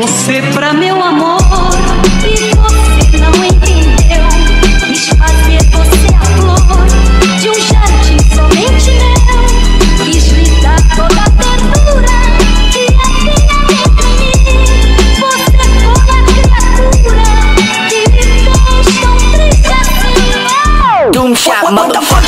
Você pra meu amor e você não entendeu. Quis fazer você a flor de um jardim somente meu. Quis lhe dar toda a ternura que havia dentro em mim. Você é a criatura que me fez tão triste assim. Don't shout.